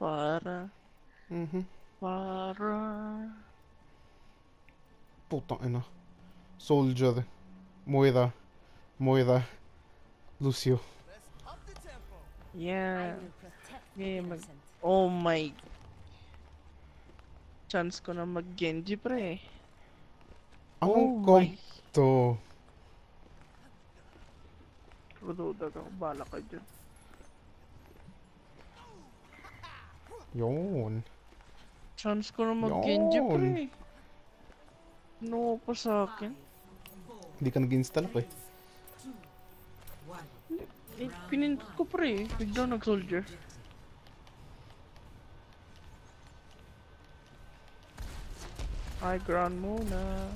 Fora. Mhm. Fora. Putain, hein. Soldier. Moira. Moira. Lucio. Yeah. Yeah, mag-. Oh my. Chance ko na mag-Genji pre. Anong Oh comp my. to? Rududag ako. Bala ka dyan. Yun. Chance ko na mag-Genji pre. No pa sa akin. Hindi ka nag-install ako eh. Eh, pinindot ko pre. Bigla nag-soldier. High ground muna.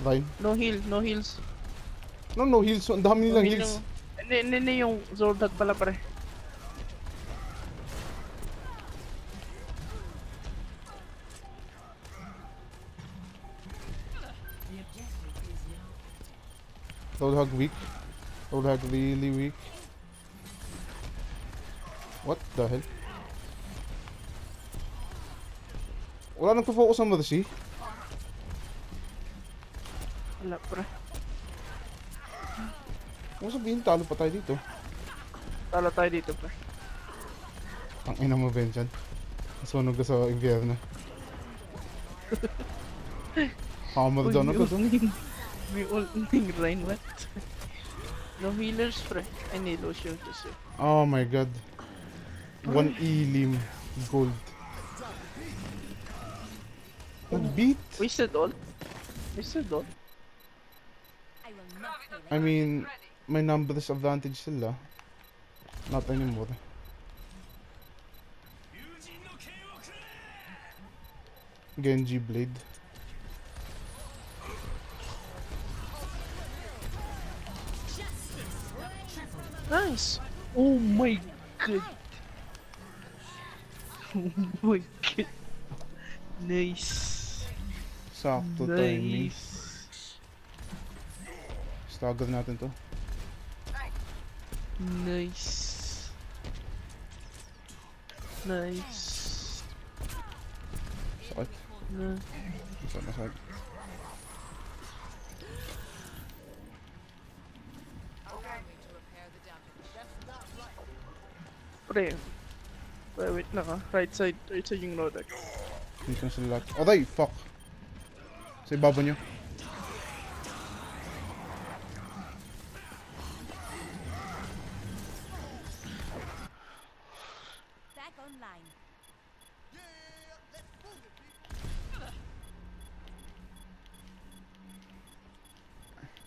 Ryan. No heal, no heals. No, no heals. Ang dami nilang No heal heals. Hindi, hindi, hindi yung Zoldag pala pre. Roadhog weak. Roadhog really weak. What the hell? Wala nang focus ang Mercy. Wala pre. Kung sabihin, talo pa tayo dito. Tala tayo dito pre. Ang ina mo, Vincent. Nasunog ka sa impyerno. Hammer down ako. May ulting Reinhardt. No healers pre. Ay, ni Lucio kasi. Oh my god. One elim gold. Nag-beat? Wasted all. Wasted all. I will not fail. I mean, may numbers advantage sila. Not anymore. Genji Blade. Nice. Oh my god. Oh my god. Nice. Sakto timing. Nice. Stagger natin to. Nice. Nice. Sakit. Na. Pre. Pre, wait na ka. Right side. Right side yung Rodak. Dito sila lahat. Aray! Fuck! Sa ibaba nyo. Back online.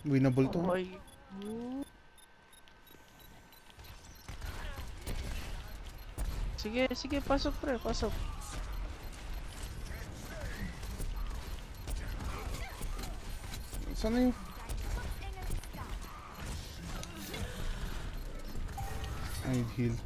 Winnable to. Oh Sige, sige, pasok pre, pasok. Sana yung... I need heal.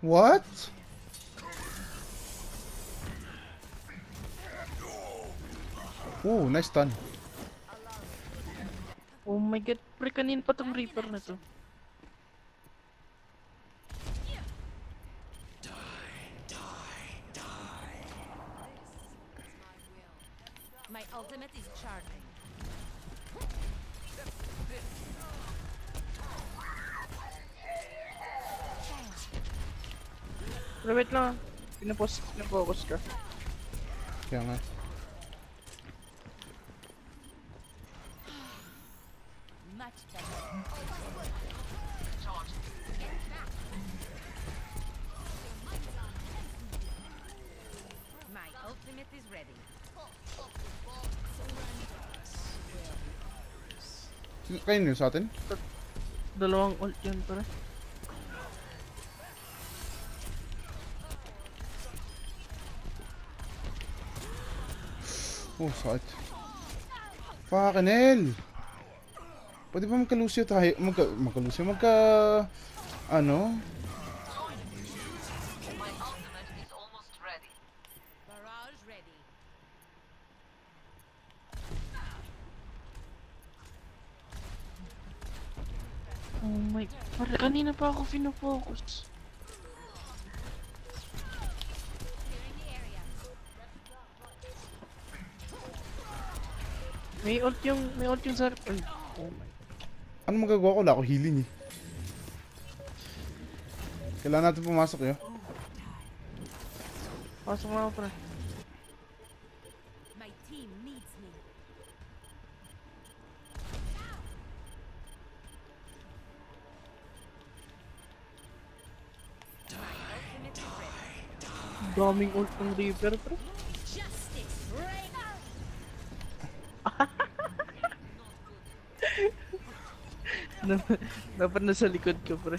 What? Oh, nice stun. Oh my god, pre, kanin pa tong Reaper na to. My ultimate is charging. Pre, wait lang. Pinapos, pinafocus ka. Kaya nga. Kayo yun sa atin? Dalawang ult yun pare. Oh, sakit. Fucking hell! Pwede ba magka-Lucio tayo? Magka... Magka-Lucio? Magka... Ano? Pa ako area. May ult yung... May ult yung. Ay, Oh my... Ano magagawa ko? Wala ako healing eh. Kailangan natin pumasok eh. Pasok na ako pare. My team needs me. My ultimate is ready. Daming ult ng. Justice reign. Dapat, nasa likod ko pre.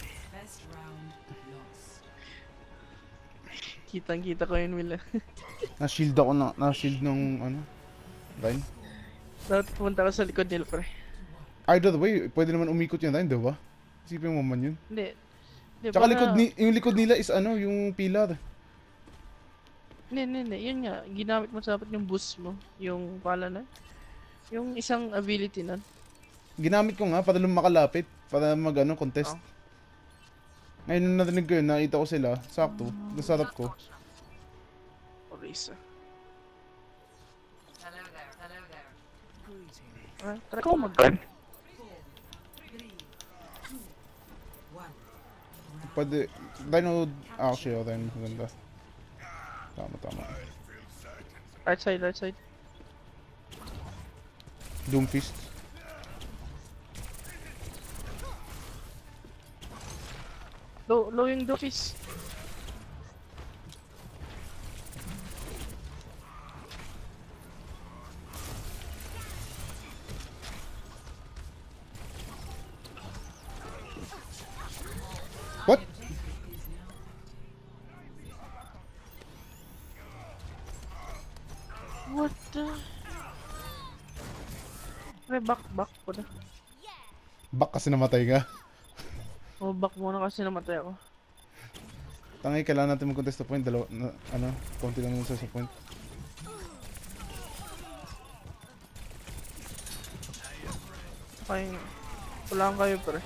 Kitang kita ko yun Willa. Na-shield ako na... Na-shield nung ano... Ryan. dapat pumunta ka sa likod nila pre. Either way, pwede naman umikot yun Ryan, di ba? Isipin mo man yun. Hindi. Tsaka likod ni, yung likod nila is ano, yung pillar. Hindi, hindi, hindi. Yun nga. Ginamit mo sa dapat yung boost mo. Yung pala na. Yung isang ability nun. Ginamit ko nga para lang makalapit. Para mag ano, contest. Oh. Ngayon nung narinig ko yun, nakita ko sila. Sakto. Nasarap ko. Orisa. Hello there. Hello there. Ah, try ko mag-gun. Three, two, one. Pwede. Dino. Ah, actually, oh, Dino. Maganda. Tama, tama. Right side, right side. Doomfist. Low, low yung dofis. Kasi namatay ka. Oh, back muna kasi namatay ako. Tangay, kailangan natin mag-contest sa point. Dalawa, na, ano, konti lang sa sa point. Kaya, wala kayo pre.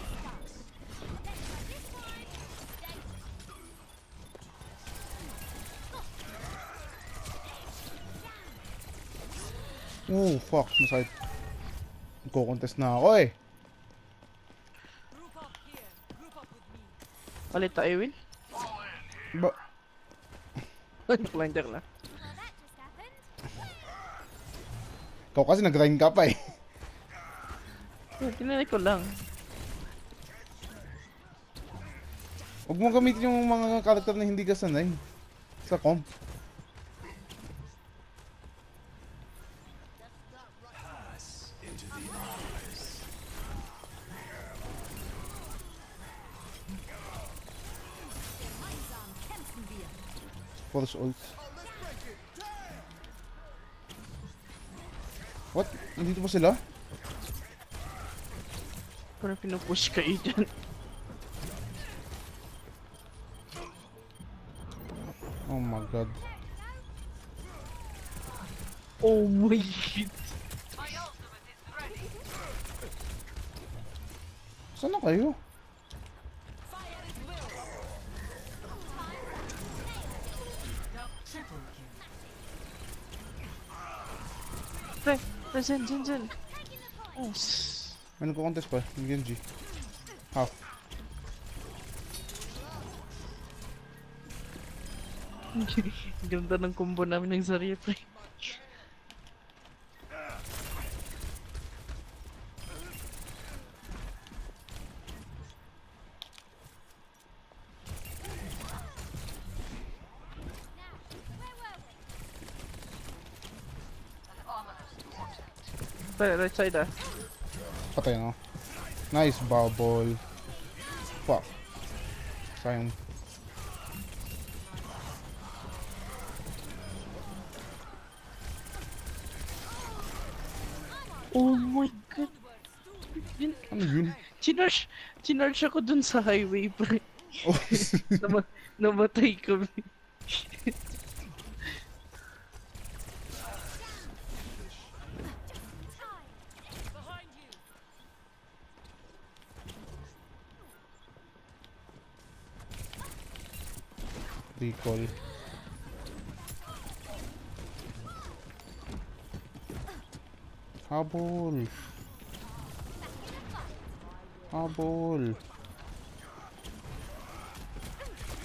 Oh, fuck. Masakit. Magko-contest na ako eh. Palit tayo, Will. Ba just happened. Ikaw kasi nag-grind ka pa eh. Yeah, Tinanay ko lang. Huwag mo gamitin yung mga karakter na hindi ka sanay. Sa comp. Force ult. What? Nandito pa sila? Parang pinupush kayo dyan. Oh my god. Oh my shit. Saan na kayo? Pre, Zen, Zen, Zen. Oh, May nagko-contest pa. Yung Genji. Half. Ganda ng combo namin ng Zarya, pre. Right, right side ah. Patay no? Nice bubble. Fuck. Sayang. Oh my god. Yun, Ano yun? chinarge, chinarge ako dun sa highway, pre. Oh, Nama, namatay kami. recall. Habol. Habol.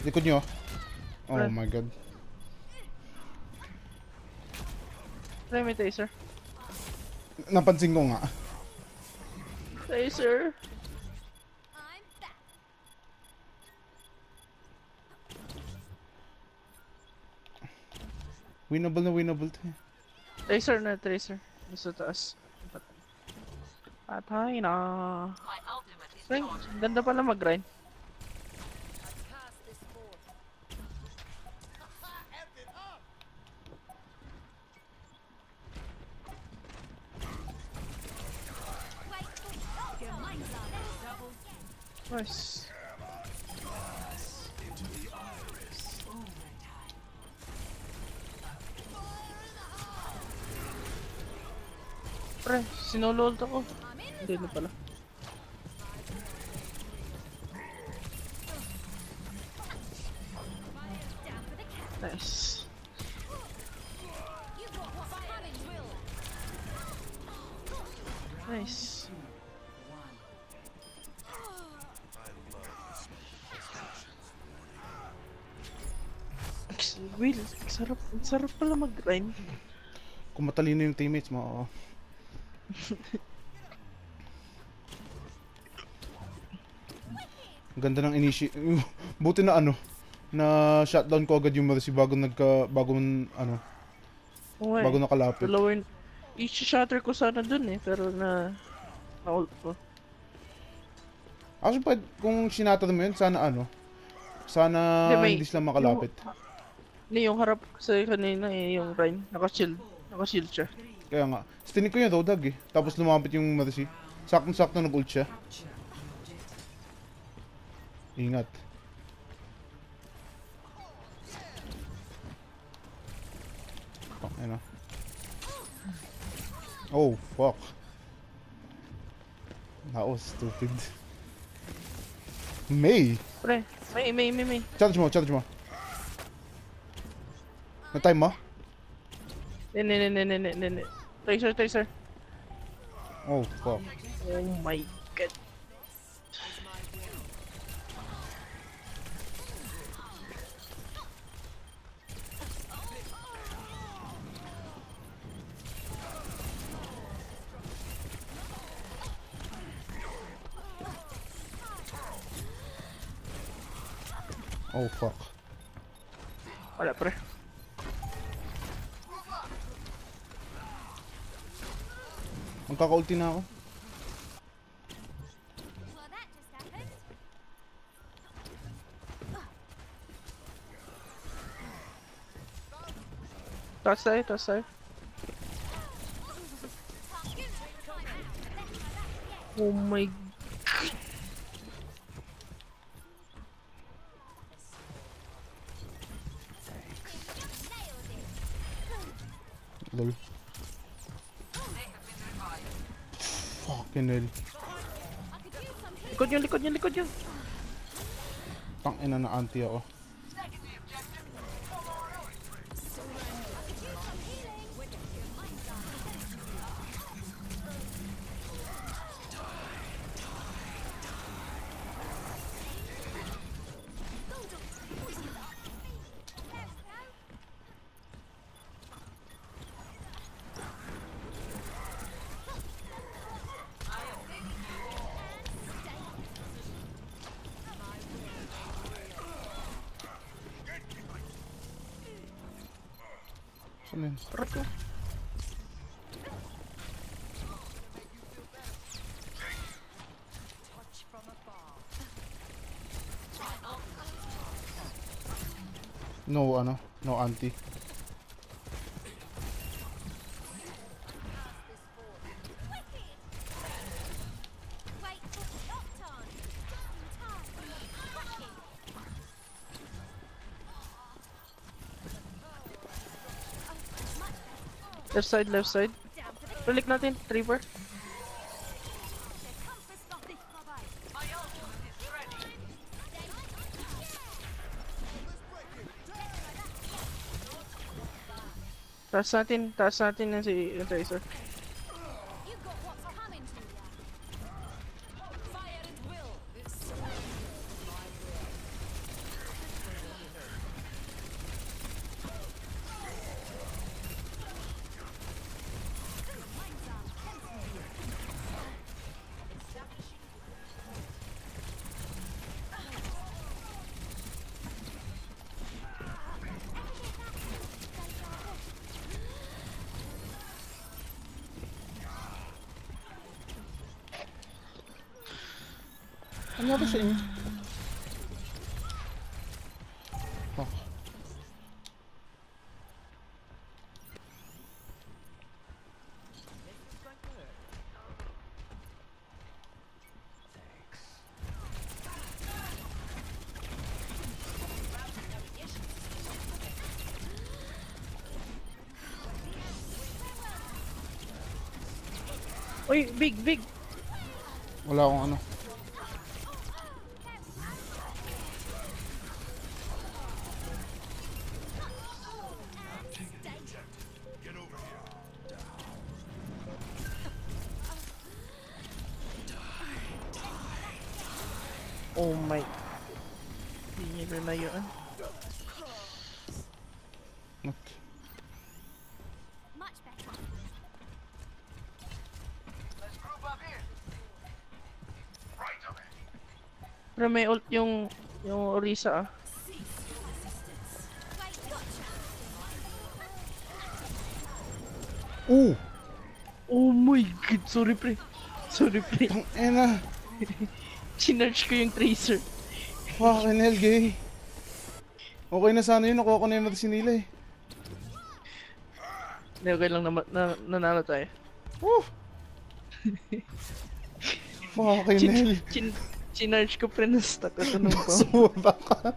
Likod nyo. Oh Wala. my god. Try may taser. Napansin ko nga. Taser. Winnable na winnable to eh. Tracer na, tracer. Nasa taas. Patay na. Ay, ganda pala mag-grind. Nice. Pre, sinulult ako. Hindi na pala. The count. Nice. Nice. Will, sarap, sarap pala mag-grind. Kung matalino yung teammates mo, oo. Ganda ng initi... Buti na ano, na shutdown ko agad yung Mercy bago nagka... bago ano, Okay. bago nakalapit. Dalawa yun. I-shatter ko sana dun eh, pero na... Na-ult ko. Actually, pwede, kung sinatter mo yun, sana ano, sana Hindi, may- hindi sila makalapit. Hindi, yung harap ko sa kanina eh, yung Ryan. Naka-shield. Naka-shield siya. Kaya nga, stinig ko yung Rodag eh. Tapos lumapit yung Mercy. Saktong-sakto nag-ult siya. Ingat. Oh, ayun na. Oh, fuck. That was stupid. May! Pre, may, may, may, may. Charge mo, charge mo. Na-time mo? Ne, ne, ne, ne, ne, ne, Tracer, tracer. Oh, fuck. Oh my god. Oh, fuck. Wala, pre. Magkaka-ulti na ako. Well, that just happened. Taas tayo, taas tayo. Oh my Lol. Hell. Likod yun, likod yun, likod yun. Tang ina na anti ako. No. No, Anna. No, Auntie. Left side, left side. Balik natin, Trevor. Taas natin, taas natin yan si Tracer. Ano ba sa inyo? Oh. Uy, big, big! Wala akong ano. Oh my. Hindi niya na yun. Okay. Pero may ult yung, yung Orisa ah. Oh! Oh my god, sorry pre. Sorry pre. Tang ena! Sinarge ko yung Tracer. Fucking hell, gay. Okay na sana yun, nakuha ko na yung mata nila eh. Hindi, okay lang na, na, nanalo tayo. Woo! Fucking hell. Chin, chin, chinarge ko pre na stuck ako nung pa. Sumura ka.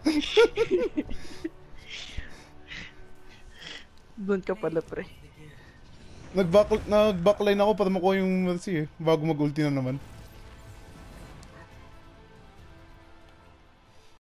Doon ka pala pre. Nag-back, nag-backline ako para makuha yung Mercy eh. Bago mag-ulti na naman.